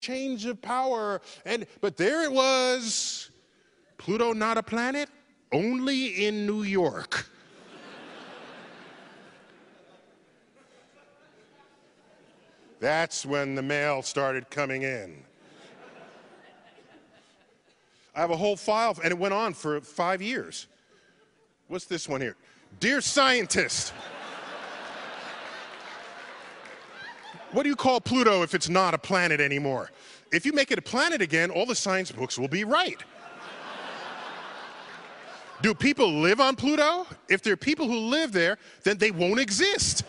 change of power. And but there it was. Pluto not a planet, only in New York. That's when the mail started coming in. I have a whole file, and it went on for five years. What's this one here? Dear scientist, what do you call Pluto if it's not a planet anymore? If you make it a planet again, all the science books will be right. Do people live on Pluto? If there are people who live there, then they won't exist.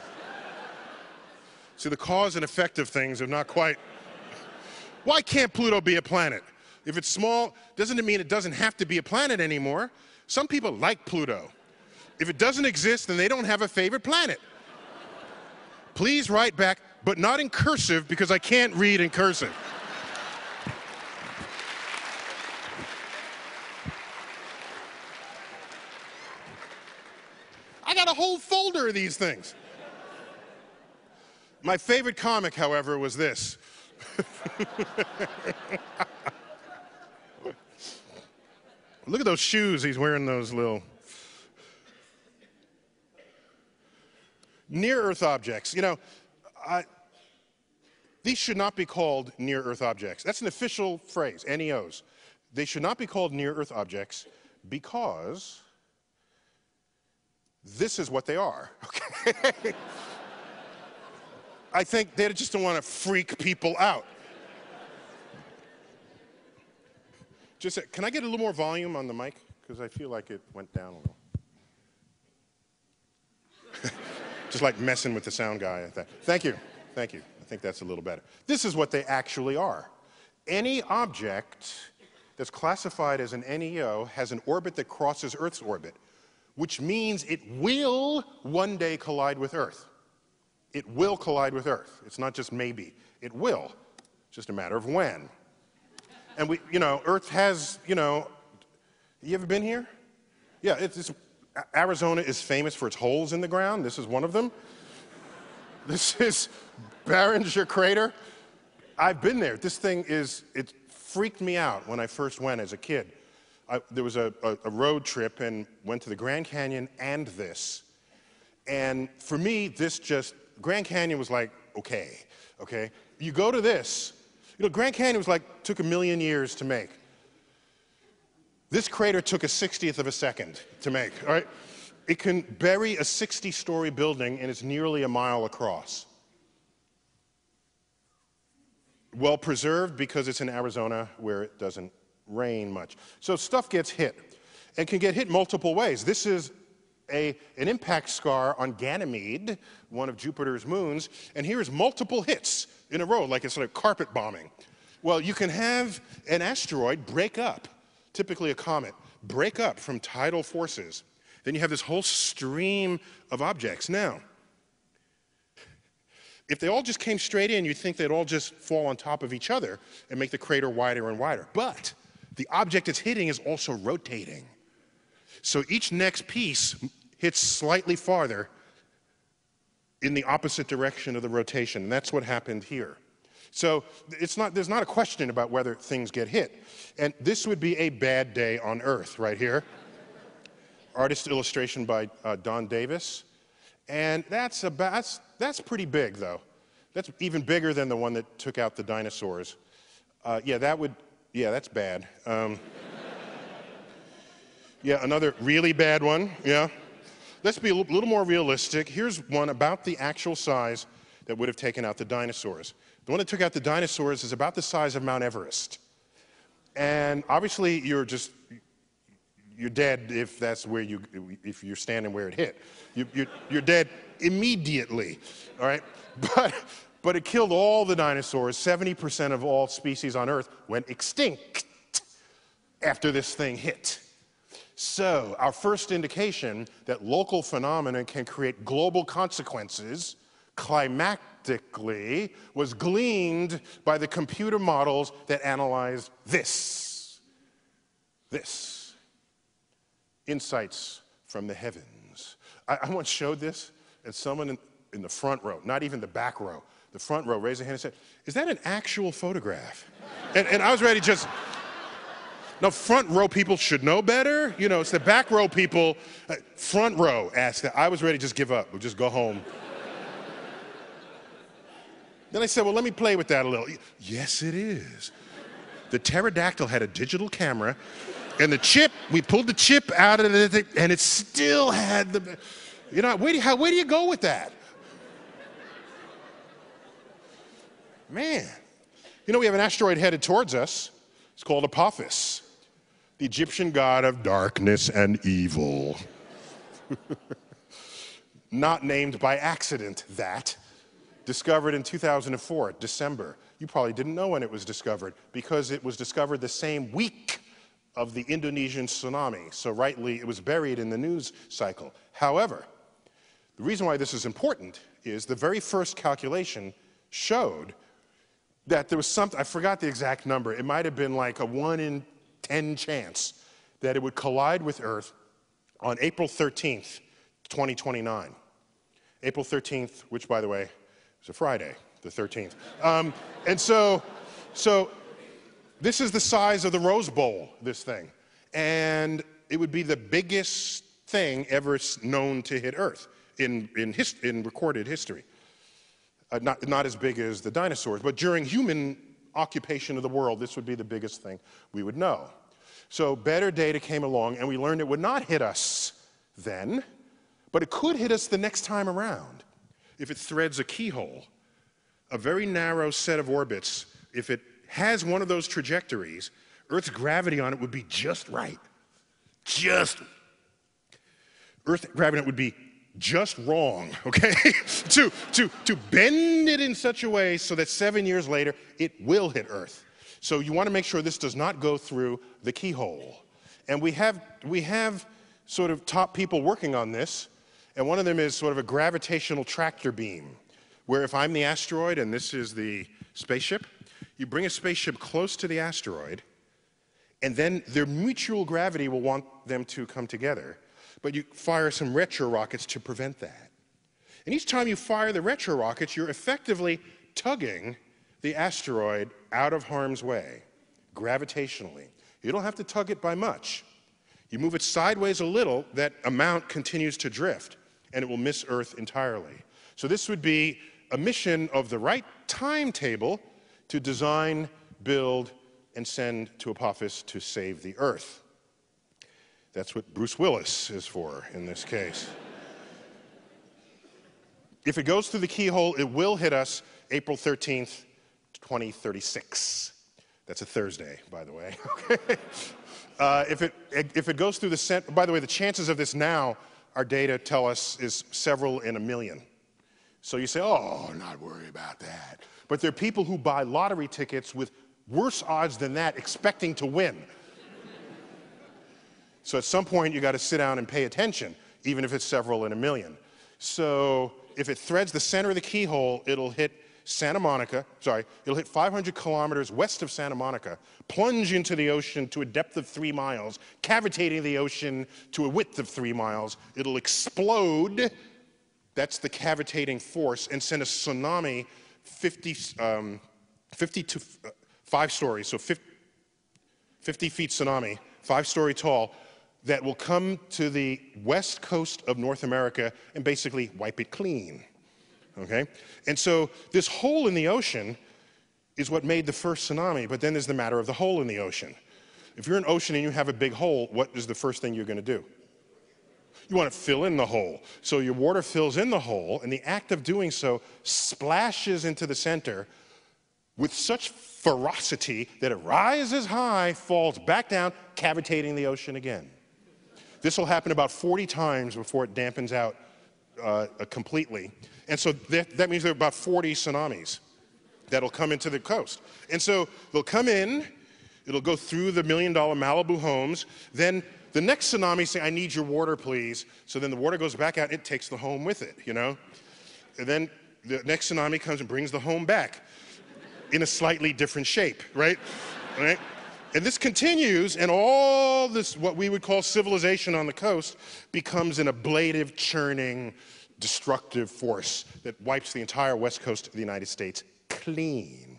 See, the cause and effect of things are not quite. Why can't Pluto be a planet? If it's small, doesn't it mean it doesn't have to be a planet anymore? Some people like Pluto. If it doesn't exist, then they don't have a favorite planet. Please write back, but not in cursive because I can't read in cursive. I got a whole folder of these things. My favorite comic, however, was this. Look at those shoes he's wearing, those little near Earth objects. You know, I, these should not be called near Earth objects. That's an official phrase, NEOs. They should not be called near Earth objects because this is what they are. Okay? I think they just don't want to freak people out. Just, can I get a little more volume on the mic? Because I feel like it went down a little. Just like messing with the sound guy. Thank you. Thank you. I think that's a little better. This is what they actually are. Any object that's classified as an NEO has an orbit that crosses Earth's orbit, which means it will one day collide with Earth. It will collide with Earth. It's not just maybe. It will. It's just a matter of when. And we, you know, Earth has, you know, you ever been here? Yeah, it's, it's, Arizona is famous for its holes in the ground. This is one of them. This is Barringer Crater. I've been there. This thing is, it freaked me out when I first went as a kid. I, there was a, a, a road trip and went to the Grand Canyon and this. And for me, this just, Grand Canyon was like, okay, okay. You go to this, you know, Grand Canyon was like, took a million years to make. This crater took a 60th of a second to make, all right? It can bury a 60 story building and it's nearly a mile across. Well preserved because it's in Arizona where it doesn't rain much. So stuff gets hit and can get hit multiple ways. This is a, an impact scar on Ganymede, one of Jupiter's moons, and here's multiple hits in a row, like it's like carpet bombing. Well, you can have an asteroid break up, typically a comet, break up from tidal forces. Then you have this whole stream of objects. Now, if they all just came straight in, you'd think they'd all just fall on top of each other and make the crater wider and wider. But the object it's hitting is also rotating. So each next piece hits slightly farther in the opposite direction of the rotation. And that's what happened here. So it's not, there's not a question about whether things get hit. And this would be a bad day on Earth right here. Artist illustration by uh, Don Davis. And that's, about, that's, that's pretty big, though. That's even bigger than the one that took out the dinosaurs. Uh, yeah, that would, yeah, that's bad. Um, yeah, another really bad one, yeah. Let's be a little more realistic. Here's one about the actual size that would have taken out the dinosaurs. The one that took out the dinosaurs is about the size of Mount Everest. And obviously, you're just, you're dead if that's where you, if you're standing where it hit. You, you're, you're dead immediately, all right? But, but it killed all the dinosaurs. 70% of all species on Earth went extinct after this thing hit. So, our first indication that local phenomena can create global consequences climactically was gleaned by the computer models that analyzed this. This. Insights from the heavens. I, I once showed this, and someone in, in the front row, not even the back row, the front row raised a hand and said, Is that an actual photograph? and, and I was ready to just. No, front row people should know better. You know, it's the back row people. Uh, front row asked that. I was ready to just give up. We'll just go home. Then I said, Well, let me play with that a little. Yes, it is. The pterodactyl had a digital camera, and the chip, we pulled the chip out of it, and it still had the. You know, where do how, where do you go with that? Man. You know, we have an asteroid headed towards us. It's called Apophis, the Egyptian god of darkness and evil. Not named by accident, that. Discovered in 2004, December. You probably didn't know when it was discovered because it was discovered the same week of the Indonesian tsunami. So, rightly, it was buried in the news cycle. However, the reason why this is important is the very first calculation showed that there was something, I forgot the exact number, it might have been like a 1 in 10 chance that it would collide with Earth on April 13th, 2029. April 13th, which by the way is a Friday, the 13th. Um, and so, so this is the size of the Rose Bowl, this thing. And it would be the biggest thing ever known to hit Earth in, in, his, in recorded history uh, not, not as big as the dinosaurs, but during human occupation of the world, this would be the biggest thing we would know. So better data came along, and we learned it would not hit us then, but it could hit us the next time around if it threads a keyhole, a very narrow set of orbits. If it has one of those trajectories, Earth's gravity on it would be just right. Just. Earth's gravity on it would be just wrong, okay? to, to, to bend it in such a way so that seven years later it will hit Earth. So you want to make sure this does not go through the keyhole. And we have, we have sort of top people working on this, and one of them is sort of a gravitational tractor beam, where if I'm the asteroid and this is the spaceship, you bring a spaceship close to the asteroid, and then their mutual gravity will want them to come together but you fire some retro rockets to prevent that. And each time you fire the retro rockets, you're effectively tugging the asteroid out of harm's way gravitationally. You don't have to tug it by much. You move it sideways a little, that amount continues to drift, and it will miss Earth entirely. So, this would be a mission of the right timetable to design, build, and send to Apophis to save the Earth. That's what Bruce Willis is for in this case. if it goes through the keyhole, it will hit us April 13th, 2036. That's a Thursday, by the way. uh, if, it, if it goes through the center, by the way, the chances of this now, our data tell us, is several in a million. So you say, oh, not worry about that. But there are people who buy lottery tickets with worse odds than that, expecting to win. So at some point, you got to sit down and pay attention, even if it's several in a million. So if it threads the center of the keyhole, it'll hit Santa Monica, sorry, it'll hit 500 kilometers west of Santa Monica, plunge into the ocean to a depth of three miles, cavitating the ocean to a width of three miles. It'll explode, that's the cavitating force, and send a tsunami 50, um, 50 to uh, five stories, so 50, 50 feet tsunami, five story tall, that will come to the west coast of North America and basically wipe it clean. Okay? And so this hole in the ocean is what made the first tsunami, but then there's the matter of the hole in the ocean. If you're an ocean and you have a big hole, what is the first thing you're going to do? You want to fill in the hole. So your water fills in the hole, and the act of doing so splashes into the center with such ferocity that it rises high, falls back down, cavitating the ocean again. This will happen about 40 times before it dampens out uh, completely. And so that, that means there are about 40 tsunamis that'll come into the coast. And so they'll come in, it'll go through the million dollar Malibu homes. Then the next tsunami say, I need your water, please. So then the water goes back out, it takes the home with it, you know? And then the next tsunami comes and brings the home back in a slightly different shape, right? right? And this continues, and all this, what we would call civilization on the coast, becomes an ablative, churning, destructive force that wipes the entire west coast of the United States clean.